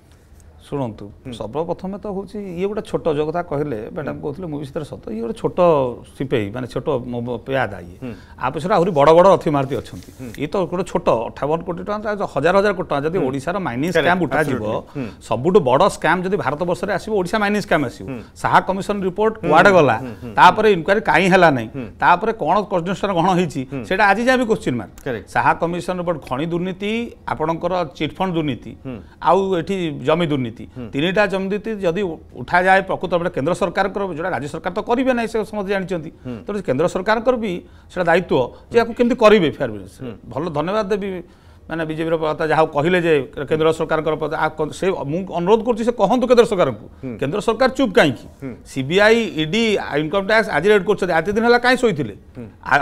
S4: ଶୁଣନ୍ତୁ ସର୍ବପ୍ରଥମେ ତ ହେଉଛି ଇଏ ଗୋଟେ ଛୋଟ ଯୋଉ କଥା କହିଲେ ମ୍ୟାଡ଼ାମ୍ କହୁଥିଲେ ମୁଁ ବିଷୟରେ ସତ ଇଏ ଗୋଟେ ଛୋଟ ସିପେଇ ମାନେ ଛୋଟ ପିଆଦା ଇଏ ଆ ପଛରେ ଆହୁରି ବଡ଼ ବଡ଼ ରଥି ମାର୍ତି ଅଛନ୍ତି ଇଏ ତ ଗୋଟେ ଛୋଟ ଅଠାବନ କୋଟି ଟଙ୍କା ହଜାର ହଜାର କୋଟି ଟଙ୍କା ଯଦି ଓଡ଼ିଶାର
S1: ମାଇନିଙ୍ଗ
S4: ସ୍କାମ୍ ଉଠାଯିବ ସବୁଠୁ ବଡ଼ ସ୍କାମ୍ ଯଦି ଭାରତ ବର୍ଷରେ ଆସିବ ଓଡ଼ିଶା ମାଇନିଙ୍ଗ ସ୍କାମ୍ ଆସିବ ସାହା କମିଶନ ରିପୋର୍ଟ କୁଆଡ଼େ ଗଲା ତାପରେ ଇନକ୍ୱାରି କାହିଁ ହେଲା ନାହିଁ ତାପରେ କ'ଣ କର୍ଯ୍ୟାନୁଷ୍ଠାନ କ'ଣ ହେଇଛି ସେଇଟା ଆଜି ଯାହା ବି question mark Shah commission report ଖଣି ଦୁର୍ନୀତି ଆପଣଙ୍କର ଚିଟ୍ଫଣ୍ଡ ଦୁର୍ନୀତି ଆଉ ଏଠି ଜମି ଦୁର୍ନୀତି দুর্নীতি তিনটা জমনীতি যদি উঠা যায় প্রকৃত ভাবে কেন্দ্র সরকারকর যেটা রাজ্য সরকার তো করবে না সে সমস্ত জাঁচান তেমন কেন্দ্র সরকারকর বি সেটা দায়িত্ব যে কেমি করবে ফেয়ার বিজনেস ভালো ধন্যবাদ দেবি ମାନେ ବିଜେପିର ପ୍ରଦାତା ଯାହା କହିଲେ ଯେ କେନ୍ଦ୍ର ସରକାରଙ୍କର ସେ ମୁଁ ଅନୁରୋଧ କରୁଛି ସେ କହନ୍ତୁ କେନ୍ଦ୍ର ସରକାରଙ୍କୁ କେନ୍ଦ୍ର ସରକାର ଚୁପ୍ କାହିଁକି ସିବିଆଇ ଇଡି ଇନକମ୍ ଟ୍ୟାକ୍ସ ଆଜି ରେଟ୍ କରୁଛନ୍ତି ଆଜି ଦିନ ହେଲା କାହିଁ ଶୋଇଥିଲେ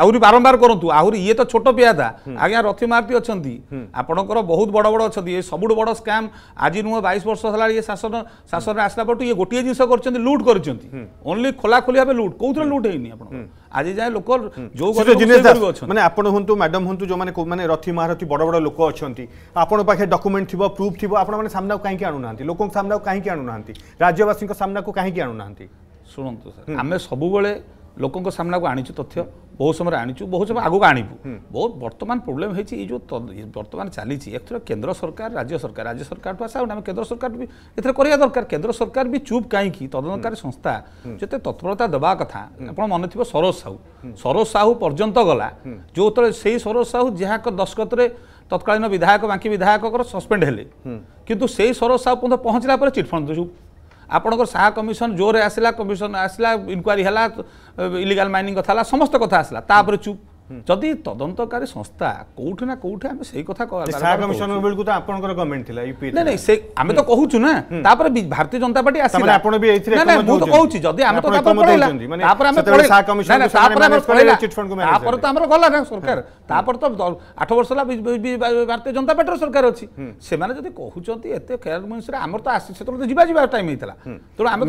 S4: ଆହୁରି ବାରମ୍ବାର କରନ୍ତୁ ଆହୁରି ଇଏ ତ ଛୋଟ ପିଆଦା ଆଜ୍ଞା ରଥି ମାର୍ତି ଅଛନ୍ତି ଆପଣଙ୍କର ବହୁତ ବଡ଼ ବଡ଼ ଅଛନ୍ତି ଏ ସବୁଠୁ ବଡ଼ ସ୍କାମ୍ ଆଜି ନୁହେଁ ବାଇଶ ବର୍ଷ ହେଲା ଇଏ ଶାସନ ଶାସନରେ ଆସିଲା ପଟୁ ଇଏ ଗୋଟିଏ ଜିନିଷ କରିଛନ୍ତି ଲୁଟ୍ କରିଛନ୍ତି ଓନ୍ଲି ଖୋଲାଖୋଲି ଭାବେ ଲୁଟ୍ କେଉଁଥିରେ ଲୁଟ୍ ହେଇନି ଆପଣଙ୍କର আজি যায় লোক ଯୋଉ
S1: ମାନେ ଆପଣ ହୁଅନ୍ତୁ ମ୍ୟାଡାମ୍ ହୁଅନ୍ତୁ ଯେଉଁମାନେ ମାନେ ରଥି ମହାରଥି ବଡ଼ ବଡ଼ ଲୋକ ଅଛନ୍ତି ଆପଣଙ୍କ ପାଖରେ ଡକୁମେଣ୍ଟ ଥିବ ପ୍ରୁଫ୍ ଥିବ ଆପଣମାନେ ସାମ୍ନାକୁ କାହିଁକି ଆଣୁନାହାନ୍ତି ଲୋକଙ୍କ ସାମ୍ନାକୁ କାହିଁକି ଆଣୁନାହାନ୍ତି ରାଜ୍ୟବାସୀଙ୍କ ସାମ୍ନାକୁ କାହିଁକି ଆଣୁନାହାନ୍ତି
S4: ଶୁଣନ୍ତୁ ସାର୍ ଆମେ ସବୁବେଳେ ଲୋକଙ୍କ ସାମ୍ନାକୁ ଆଣିଛୁ ତଥ୍ୟ ବହୁ ସମୟରେ ଆଣିଛୁ ବହୁ ସମୟ ଆଗକୁ ଆଣିବୁ ବହୁତ ବର୍ତ୍ତମାନ ପ୍ରୋବ୍ଲେମ୍ ହେଇଛି ଏଇ ଯେଉଁ ବର୍ତ୍ତମାନ ଚାଲିଛି ଏଥର କେନ୍ଦ୍ର ସରକାର ରାଜ୍ୟ ସରକାର ରାଜ୍ୟ ସରକାରଠୁ ଆଶା ଆମେ କେନ୍ଦ୍ର ସରକାର ବି ଏଥିରେ କରିବା ଦରକାର କେନ୍ଦ୍ର ସରକାର ବି ଚୁପ୍ କାହିଁକି ତଦନ୍ତକାରୀ ସଂସ୍ଥା ଯେତେ ତତ୍ପରତା ଦେବା କଥା ଆପଣ ମନେ ଥିବ ସରୋଜ ସାହୁ ସରୋଜ ସାହୁ ପର୍ଯ୍ୟନ୍ତ ଗଲା ଯେଉଁତେବେଳେ ସେଇ ସରୋଜ ସାହୁ ଯାହାଙ୍କ ଦସ୍ତଖତରେ ତତ୍କାଳୀନ ବିଧାୟକ ବାଙ୍କି ବିଧାୟକଙ୍କର ସସ୍ପେଣ୍ଡ ହେଲେ କିନ୍ତୁ ସେଇ ସରୋଜ ସାହୁ ପର୍ଯ୍ୟନ୍ତ ପହଞ୍ଚିଲା ପରେ ଚିଟ୍ଫଣ୍ଡ ଚୁପ୍ आपणको सा कमिसन जोरे आसला कमिसन आसला इन्क्वारिला इलिगाल माइनिंग कथा समस्त कथा आसला चुप. ଯଦି ତଦନ୍ତକାରୀ ସଂସ୍ଥା କୋଉଠି ନା କୋଉଠି ଆମେ ସେଇ କଥା
S1: କମିଶନ ବେଳକୁ ତ ଆପଣଙ୍କର ଗଭର୍ଣ୍ଣମେଣ୍ଟ ଥିଲା ୟୁପି
S4: ନାଇଁ ନାଇଁ ସେ ଆମେ ତ କହୁଛୁ ନା ତାପରେ ଭାରତୀୟ ଜନତା ପାର୍ଟି ଆସିଲା
S1: ଆପଣ ବି ଏଇଥିରେ ନା
S4: ମୁଁ ତ କହୁଛି ଯଦି ଆମେ ତ ତାପରେ ପଳେଇଲା ତାପରେ ଆମେ ପଳେଇଲା ତାପରେ ଆମେ ପଳେଇଲା ତାପରେ ତ ଆମର ଗଲା ନା ସରକାର ତାପରେ ତ ଆଠ ବର୍ଷ ହେଲା ଭାରତୀୟ ଜନତା ପାର୍ଟିର ସରକାର ଅଛି ସେମାନେ ଯଦି କହୁଛନ୍ତି ଏତେ କେୟାର ମିନିଷ୍ଟର ଆମର ତ ଆସି ସେତେବେଳେ ତ ଯିବା ଯିବା ଟାଇମ୍ ହେଇଥିଲା ତେଣୁ ଆମେ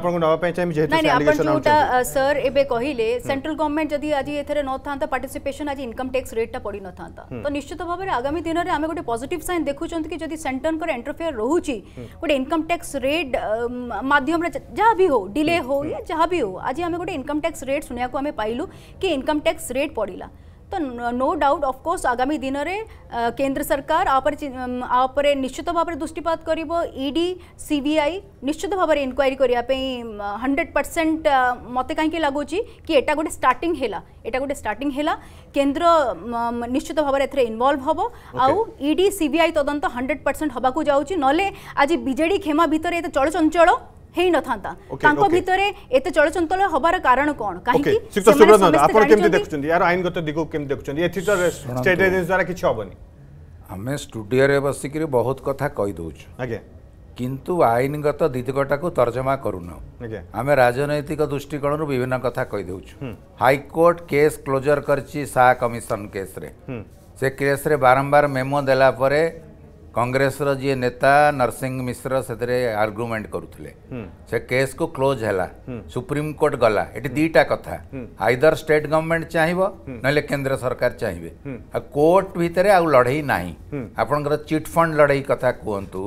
S1: ଆପଣଙ୍କୁ ନେବା ପାଇଁ ଚାହିଁବି ଯେହେତୁ
S3: ସାର୍ ଏବେ କହିଲେ ସେଣ୍ଟ୍ରାଲ ଗଭର୍ଣ୍ଣମେଣ୍ଟ ଯଦି ଆଜି ଏଥିରେ ନଥାନ୍ତା ଥାନ୍ତା ପାର୍ଟିସିପେସନ୍ ଆଜି ଇନକମ୍ ଟ୍ୟାକ୍ସ ରେଟ୍ଟା ପଡ଼ିନଥାନ୍ତା ତ ନିଶ୍ଚିତ ଭାବରେ ଆଗାମୀ ଦିନରେ ଆମେ ଗୋଟେ ପଜିଟିଭ୍ ସାଇନ୍ ଦେଖୁଛନ୍ତି କି ଯଦି ସେଣ୍ଟରଙ୍କର ଇଣ୍ଟରଫେୟାର ରହୁଛି ଗୋଟେ ଇନକମ୍ ଟ୍ୟାକ୍ସ ରେଟ୍ ମାଧ୍ୟମରେ ଯାହା ବି ହଉ ଡିଲେ ହଉ ୟା ଯାହା ବି ହଉ ଆଜି ଆମେ ଗୋଟେ ଇନକମ୍ ଟ୍ୟାକ୍ସ ରେଟ୍ ଶୁଣିବାକୁ ଆମେ ପାଇଲୁ କି ଇନକମ୍ ଟ୍ୟାକ୍ସ ରେଟ୍ ପଡ଼ିଲା तो नो डाउट अफकोर्स आगामी दिन में केन्द्र सरकार आप निश्चित भाव दृष्टिपात कर इडी सीबीआई e निश्चित भाव में इनक्वारी करने हंड्रेड परसेंट मत कहीं लगुच कि यहाँ गोटे स्टार्टिंग है गोटे स्टार्टिंग केन्द्र निश्चित भाव एनवल्व एथे हम आउ इडी सीबीआई तदंत हंड्रेड परसेंट होगा जाऊँच ना आज भितर ये चलचंचल ହେଇ ନଥାନ୍ତା ତାଙ୍କ ଭିତରେ ଏତେ ଚଳଚଞ୍ଚଳ ହବାର କାରଣ କ'ଣ କାହିଁକି
S1: ଆପଣ କେମିତି ଦେଖୁଛନ୍ତି ଏହାର ଆଇନଗତ ଦିଗକୁ କେମିତି ଦେଖୁଛନ୍ତି ଏଥି ତ ଷ୍ଟେଟ୍ ଏଜେନ୍ସି ଦ୍ୱାରା କିଛି ହେବନି
S5: ଆମେ ଷ୍ଟୁଡିଓରେ ବସିକିରି ବହୁତ କଥା କହିଦେଉଛୁ
S1: ଆଜ୍ଞା
S5: କିନ୍ତୁ ଆଇନଗତ ଦିଗଟାକୁ ତର୍ଜମା
S1: କରୁନୁ
S5: ଆମେ ରାଜନୈତିକ ଦୃଷ୍ଟିକୋଣରୁ ବିଭିନ୍ନ କଥା କହିଦେଉଛୁ ହାଇକୋର୍ଟ କେସ୍ କ୍ଲୋଜର କରିଛି ଶାହା କମିଶନ କେସ୍ରେ ସେ କେସ୍ରେ ବାରମ୍ବାର ମେମୋ ଦେଲା ପରେ କଂଗ୍ରେସର ଯିଏ ନେତା ନରସିଂହ ମିଶ୍ର ସେଥିରେ ଆର୍ଗୁମେଣ୍ଟ କରୁଥିଲେ ସେ କେସ୍କୁ କ୍ଲୋଜ୍ ହେଲା ସୁପ୍ରିମକୋର୍ଟ ଗଲା ଏଠି ଦୁଇଟା କଥା ଆଇଦର ଷ୍ଟେଟ୍ ଗଭର୍ଣ୍ଣମେଣ୍ଟ ଚାହିଁବ ନହେଲେ କେନ୍ଦ୍ର ସରକାର ଚାହିଁବେ ଆଉ କୋର୍ଟ ଭିତରେ ଆଉ ଲଢ଼େଇ ନାହିଁ ଆପଣଙ୍କର ଚିଟ୍ଫଣ୍ଡ ଲଢ଼େଇ କଥା କୁହନ୍ତୁ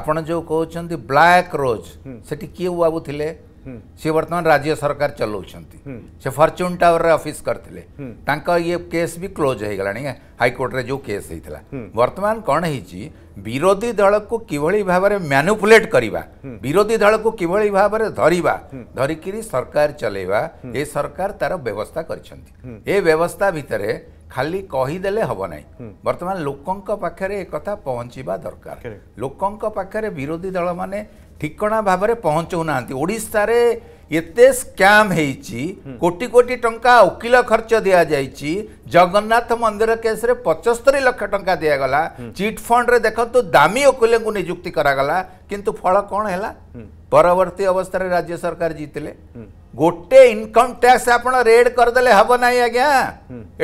S5: ଆପଣ ଯେଉଁ କହୁଛନ୍ତି ବ୍ଲାକ୍ ରୋଜ୍ ସେଠି କିଏ ବାବୁ ଥିଲେ हम्म। सी बर्तमान राज्य सरकार चलाउँछ से फर्च्युन टावर अफिस् करते ये केस भी क्लोज है हाइकोर्ट रे जो केस होइला बर्तमान हम्म। कौन है विरोधी दल को किभली भाव में मानुपुलेट करवा विरोधी दल को किभली भाव में धरवा हम्म। धरिक सरकार चलेवा ये सरकार तार व्यवस्था କରିଛନ୍ତି ए व्यवस्था भितरे ଖାଲି କହିଦେଲେ ହେବ ନାହିଁ ବର୍ତ୍ତମାନ ଲୋକଙ୍କ ପାଖରେ ଏ କଥା ପହଞ୍ଚିବା ଦରକାର ଲୋକଙ୍କ ପାଖରେ ବିରୋଧୀ ଦଳମାନେ ଠିକଣା ଭାବରେ ପହଞ୍ଚଉନାହାନ୍ତି ଓଡ଼ିଶାରେ ଏତେ ସ୍କାମ୍ ହେଇଛି କୋଟି କୋଟି ଟଙ୍କା ଓକିଲ ଖର୍ଚ୍ଚ ଦିଆଯାଇଛି ଜଗନ୍ନାଥ ମନ୍ଦିର କେସ୍ରେ ପଞ୍ଚସ୍ତରୀ ଲକ୍ଷ ଟଙ୍କା ଦିଆଗଲା ଚିଟ୍ ଫଣ୍ଡରେ ଦେଖନ୍ତୁ ଦାମୀ ଓକିଲଙ୍କୁ ନିଯୁକ୍ତି କରାଗଲା କିନ୍ତୁ ଫଳ କ'ଣ ହେଲା ପରବର୍ତ୍ତୀ ଅବସ୍ଥାରେ ରାଜ୍ୟ ସରକାର ଜିତିଲେ ଗୋଟେ ଇନକମ୍ ଟ୍ୟାକ୍ସ ଆପଣ ରେଡ୍ କରିଦେଲେ ହେବ ନାହିଁ ଆଜ୍ଞା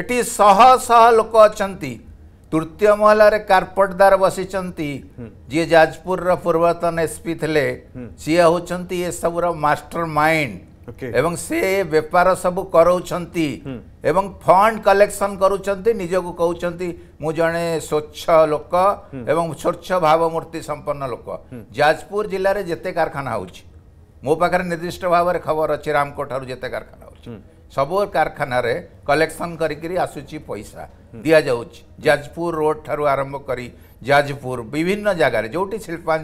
S5: ଏଠି ଶହ ଶହ ଲୋକ ଅଛନ୍ତି ତୃତୀୟ ମହଲାରେ କାର୍ପଟଦାର ବସିଛନ୍ତି ଯିଏ ଯାଜପୁରର ପୂର୍ବତନ ଏସ୍ପି ଥିଲେ ସିଏ ହେଉଛନ୍ତି ଏସବୁର ମାଷ୍ଟର ମାଇଣ୍ଡ ଏବଂ ସେ ବେପାର ସବୁ କରଉଛନ୍ତି ଏବଂ ଫଣ୍ଡ କଲେକ୍ସନ କରୁଛନ୍ତି ନିଜକୁ କହୁଛନ୍ତି ମୁଁ ଜଣେ ସ୍ୱଚ୍ଛ ଲୋକ ଏବଂ ସ୍ୱଚ୍ଛ ଭାବମୂର୍ତ୍ତି ସମ୍ପନ୍ନ ଲୋକ ଯାଜପୁର ଜିଲ୍ଲାରେ ଯେତେ କାରଖାନା ହେଉଛି ମୋ ପାଖରେ ନିର୍ଦ୍ଦିଷ୍ଟ ଭାବରେ ଖବର ଅଛି ରାମଙ୍କ ଠାରୁ ଯେତେ କାରଖାନା ହେଉଛି ସବୁ କାରଖାନାରେ କଲେକ୍ସନ୍ କରିକିରି ଆସୁଛି ପଇସା ଦିଆଯାଉଛି ଯାଜପୁର ରୋଡ଼ ଠାରୁ ଆରମ୍ଭ କରି ଯାଜପୁର ବିଭିନ୍ନ ଜାଗାରେ ଯେଉଁଠି ଶିଳ୍ପା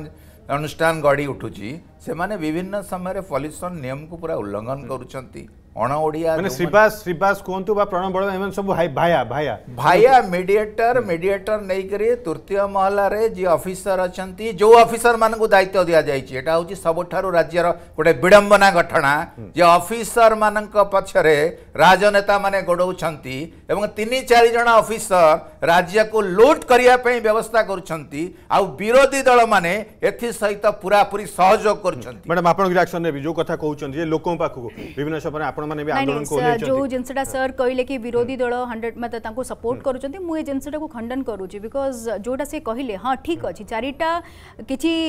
S5: ଅନୁଷ୍ଠାନ ଗଢ଼ି ଉଠୁଛି ସେମାନେ ବିଭିନ୍ନ ସମୟରେ ପଲ୍ୟୁସନ୍ ନିୟମକୁ ପୁରା ଉଲ୍ଲଂଘନ କରୁଛନ୍ତି অণওড়িয়া মানে শ্রীবাস শ্রীবাস কুহন্তু বা প্রণব বড় এমন সব ভায়া ভায়া ভায়া মিডিয়েটর মিডিয়েটর নেই করি তৃতীয় মহলারে যে
S1: অফিসর অছন্তি যে অফিসর মানকু দায়িত্ব দিয়া যাইছি এটা হচ্ছে সবুঠারু রাজ্যর গোটে বিড়ম্বনা
S3: ঘটনা
S1: যে
S3: অফিসর মানক পছরে
S1: রাজনেতা
S3: মানে গোড়াউছন্তি এবং তিনি চারি জন অফিসর রাজ্যকু লুট করিয়া পাই ব্যবস্থা করছন্তি আউ বিরোধী দল মানে এথি সহিত পুরাপুরি সহযোগ করছন্তি ম্যাডাম আপনার রিয়াকশন নেবি যে কথা কହୁଛନ୍ତି যে লোক পাখু বিভিন্ন সময় আপনার माने भी आंदोलन को उल्लेख जो जिनसडा सर कहिले कि विरोधी दल 100 મત તાકો સપોર્ટ કરું છું મેં એ જનસડા કો ખંડન કરું બીકોઝ જોડા સે કહીલે હા ઠીક છે ચારટા કિચી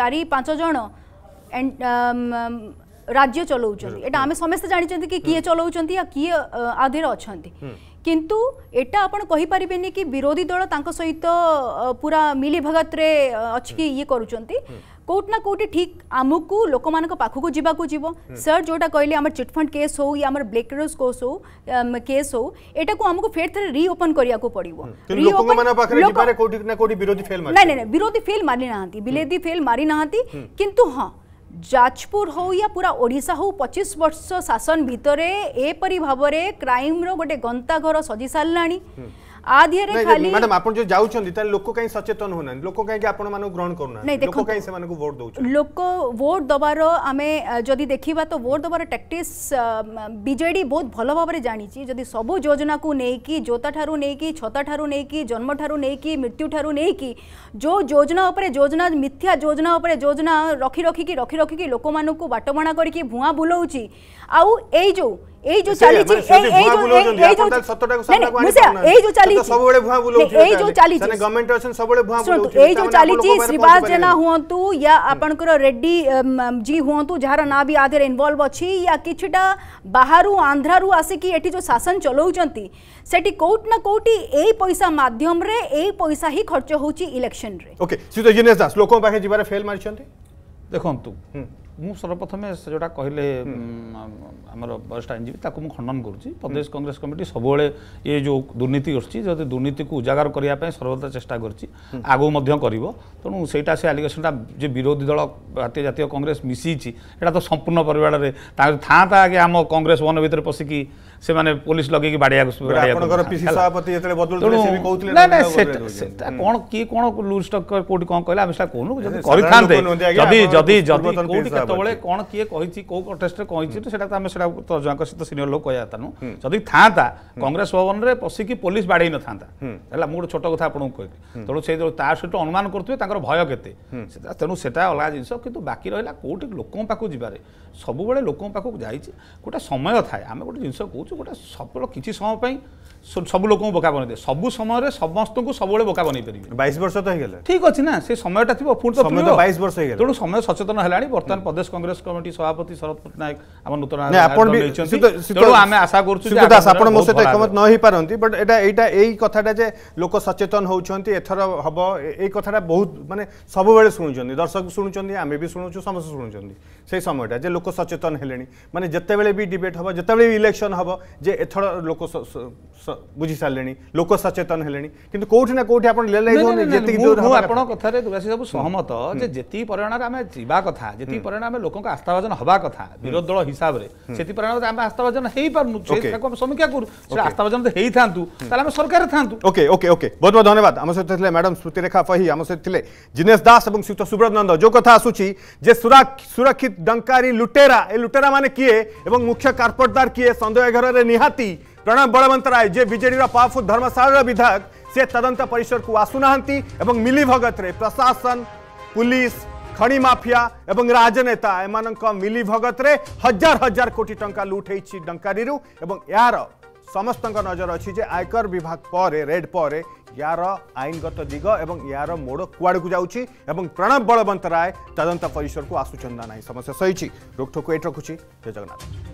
S3: ચારી પાંચ જણ રાજ્ય ચલાવું છું એ અમે સમસ્ત જાણું છું કે કી ચલાવું છું કે કી આધીર ઓછંતી પરંતુ એટા આપણ કહી પરিবেন ની કે વિરોધી દળ
S1: તાકો સહિત પૂરા
S3: મિલી
S1: ભગત રે અછી કે યે કરું
S3: છુંતી कौटना कौटी ठीक आम को लोक मानक जीव सर जो कहले आम चिटफंड केस हो या ब्लैक रोज केस हो केस हो एटा को आमको फेर थे रिओपन करिया को पड़िवो
S1: हम्म।
S3: लोक
S1: माने पाखरे लोक... जिबारे कोटी ना कोटी विरोधी फेल मारे नहीं नहीं नहीं
S3: विरोधी
S1: फेल मारी
S3: नाहंती
S1: हम्म। बिलेदी फेल मारी
S3: नाहंती हम्म। किंतु हां जाजपुर हो या पूरा ओडिशा हो 25 वर्ष शासन भितरे एपरि भाबरे क्राइम रो गोटे गंता सजी सारा आ दिहरे खाली मैडम आपण जो जाउछन त लोक काई सचेतन होना लोक काई के आपण मानु ग्रहण करना लोक काई से मानु वोट दउछ लोक वोट दबारो आमे जदी देखिबा तो
S1: वोट
S3: दबार
S1: टैक्टिक्स बीजेडी
S3: बहुत
S1: भलो
S3: भाबरे
S1: जानी
S3: छि
S1: जदी
S3: सब योजना
S1: को
S3: नेई
S1: जोता ठारू
S3: नेई
S1: की
S3: छता
S1: ठारू
S3: नेई जन्म
S1: ठारू
S3: नेई मृत्यु
S1: ठारू नेई
S3: की
S1: जो योजना ऊपर
S3: योजना मिथ्या योजना
S1: ऊपर
S3: योजना
S1: रखी रखी की रखी रखी
S3: की
S1: लोक
S3: मानू को
S1: बाटमणा करके
S3: भुआ
S1: बुलाउची आउ
S3: ए
S1: जो
S3: ए
S1: श्रीवास
S3: जेना होंतु या अपन जी होंतु जहार ना भी आधे इन्वॉल्व अछि या किछटा बाहरु आंध्रा रु जो शासन चलौ छंती कोट ना कोटी ए पैसा माध्यम रे ए पैसा ही खर्च होउ इलेक्शन रे
S1: ओके सीता जी ने लोकों पाखे जिबारे फेल मारछंती
S4: देखंतु ମୁଁ ସର୍ବପ୍ରଥମେ ସେ ଯେଉଁଟା କହିଲେ ଆମର ବରିଷ୍ଠ ଆଇନଜୀବୀ ତାକୁ ମୁଁ ଖଣ୍ଡନ କରୁଛି ପ୍ରଦେଶ କଂଗ୍ରେସ କମିଟି ସବୁବେଳେ ଏ ଯେଉଁ ଦୁର୍ନୀତି କରୁଛି ଯଦି ଦୁର୍ନୀତିକୁ ଉଜାଗର କରିବା ପାଇଁ ସର୍ବଦା ଚେଷ୍ଟା କରିଛି ଆଗକୁ ମଧ୍ୟ କରିବ ତେଣୁ ସେଇଟା ସେ ଆଲିଗେସନ୍ଟା ଯେ ବିରୋଧୀ ଦଳ ଭାରତୀୟ ଜାତୀୟ କଂଗ୍ରେସ ମିଶିଛି ଏଇଟା ତ ସମ୍ପୂର୍ଣ୍ଣ ପରିବାରରେ ଥାଆନ୍ତା ଆଗେ ଆମ କଂଗ୍ରେସ ଭବନ ଭିତରେ ପଶିକି ସେମାନେ ପୋଲିସ ଲଗେଇକି ବାଡ଼ିଆକୁ କ'ଣ କିଏ କ'ଣ ଲୁଜ୍ ଷ୍ଟକ୍ କୋଉଠି କ'ଣ କହିଲେ ଆମେ ସେଟା କହୁନୁ ଯଦି କରିଥାନ୍ତେ ଯଦି ଯଦି ଯଦି କୋଉଠି କେତେବେଳେ କ'ଣ କିଏ କହିଛି କେଉଁ କଣ୍ଟେଷ୍ଟରେ କହିଛି ସେଟା ତ ଆମେ ସେଟା ତର୍ଜମାଙ୍କ ସହିତ ସିନିୟର ଲୋକ କହିବା କଥା ନୁହଁ ଯଦି ଥାଆନ୍ତା କଂଗ୍ରେସ ଭବନରେ ପଶିକି ପୋଲିସ ବାଡ଼େଇ ନଥାନ୍ତା ହେଲା ମୁଁ ଗୋଟେ ଛୋଟ କଥା ଆପଣଙ୍କୁ କହିଲି ତେଣୁ ସେ ତା ସହିତ ଅନୁମାନ କରୁଥିବେ ତାଙ୍କର ଭୟ କେତେ ତେଣୁ ସେଟା ଅଲଗା ଜିନିଷ କିନ୍ତୁ ବାକି ରହିଲା କେଉଁଠି ଲୋକଙ୍କ ପାଖକୁ ଯିବାରେ ସବୁବେଳେ ଲୋକଙ୍କ ପାଖକୁ ଯାଇଛି ଗୋଟେ ସମୟ ଥାଏ ଆମେ ଗୋଟେ ଜିନିଷ କହୁଛୁ ଗୋଟେ ସବୁବେଳେ କିଛି ସମୟ ପାଇଁ ସବୁ ଲୋକଙ୍କୁ ବୋକା ବନେଇ ଦେବେ ସବୁ ସମୟରେ ସମସ୍ତଙ୍କୁ ସବୁବେଳେ ବୋକା ବନେଇ ପାରିବେ
S1: ବାଇଶ ବର୍ଷ ତ ହେଇଗଲେ
S4: ଠିକ ଅଛି ନା ସେ ସମୟଟା ଥିବ ପୁଣି ତ
S1: ବାଇଶ ବର୍ଷ ହେଇଗଲା
S4: ତେଣୁ ସମୟ ସଚେତନ ହେଲାଣି ବର୍ତ୍ତମାନ ପ୍ରଦେଶ କଂଗ୍ରେସ କମିଟି ସଭାପତି ଶରଦ ପଟ୍ଟନାୟକ ଆମ ନୂତନ ତେଣୁ ଆମେ ଆଶା କରୁଛୁ
S1: ଆପଣ ମୋ ସହିତ ଏକମତ ନ ହେଇପାରନ୍ତି ବଟ୍ ଏଇଟା ଏଇଟା ଏଇ କଥାଟା ଯେ ଲୋକ ସଚେତନ ହେଉଛନ୍ତି ଏଥର ହବ ଏଇ କଥାଟା ବହୁତ ମାନେ ସବୁବେଳେ ଶୁଣୁଛନ୍ତି ଦର୍ଶକ ଶୁଣୁଛନ୍ତି ଆମେ ବି ଶୁଣୁଛୁ ସମସ୍ତେ ଶୁଣୁଛନ୍ତି ସେଇ ସମୟଟା ଯେ ଲୋକ ସଚେତନ ହେଲେଣି ମାନେ ଯେତେବେଳେ ବି ଡିବେଟ୍ ହବ ଯେତେବେଳେ ବି ଇଲେକ୍ସନ୍ ହବ ଯେ ଏଥର ଲୋକ ବୁଝି ସାରିଲେଣି ଲୋକ ସଚେତନ ହେଲେଣି କିନ୍ତୁ କୋଉଠି ନା କୋଉଠି ଆପଣ
S4: ମୁଁ ଆପଣଙ୍କ କଥାରେ ତୁଳସୀ ବାବୁ ସହମତ ଯେ ଯେତିକି ପରିମାଣରେ ଆମେ ଯିବା କଥା ଯେତିକି ପରିମାଣ ଆମେ ଲୋକଙ୍କ ଆସ୍ଥାଭାଜନ ହବା କଥା ବିରୋଧୀ ଦଳ ହିସାବରେ ସେତିକି ପରିମାଣରେ ଆମେ ଆସ୍ଥାଭାଜନ ହେଇପାରୁନୁ ତାକୁ ଆମେ ସମୀକ୍ଷା କରୁ ସେ ଆସ୍ଥାଭାଜନ ହେଇଥାନ୍ତୁ ତାହେଲେ ଆମେ ସରକାର ଥାନ୍ତୁ
S1: ଓକେ ଓକେ ଓକେ ବହୁତ ବହୁତ ଧନ୍ୟବାଦ ଆମ ସହିତ ଥିଲେ ମ୍ୟାଡାମ୍ ସ୍ମୃତିରେଖା ଫହି ଆମ ସହିତ ଥିଲେ ଦିନେଶ ଦାସ ଏବଂ ଶ୍ରୀଯୁକ୍ତ ସୁବ୍ରତ ନନ୍ଦ ଯୋଉ କଥା ଆସୁଛି ଯେ ସୁରକ୍ଷିତ ଡଙ୍କାରୀ ଲୁଟେରା ଏ ଲୁଟେରା ମାନେ କିଏ ଏବଂ ମୁଖ୍ୟ କାର୍ପଟଦାର କିଏ ସନ୍ଦେହ ଘରରେ ନିହାତି પ્રણવ બળવંતરાય જે બીજેડીર પાવરફુલ ધર્મશાળાર વિધાયક ସେ ତଦନ୍ତ ପରିସରକୁ ଆସୁନାହାନ୍ତି ଏବଂ ମିଲିଭଗତରେ ପ୍ରଶାସନ ପୁଲିସ ଖଣି ମାଫିଆ ଏବଂ ରାଜନେତା ଏମାନଙ୍କ ମିଲିଭଗତରେ ହଜାର ହଜାର କୋଟି ଟଙ୍କା ଲୁଟ୍ ହେଇଛି ଡଙ୍କାରୀରୁ ଏବଂ ଏହାର ସମସ୍ତଙ୍କ ନଜର ଅଛି ଯେ ଆୟକର ବିଭାଗ ପରେ ରେଡ୍ ପରେ ଏହାର ଆଇନଗତ ଦିଗ ଏବଂ ଏହାର ମୋଡ଼ କୁଆଡ଼କୁ ଯାଉଛି ଏବଂ ପ୍ରଣବ ବଳବନ୍ତ ରାୟ ତଦନ୍ତ ପରିସରକୁ ଆସୁଛନ୍ତି ନା ନାହିଁ ସମସ୍ୟା ସହିଛି ରୋକଠୋକ ଏଇଠି ରଖୁଛି ଜୟ ଜଗନ୍ନାଥ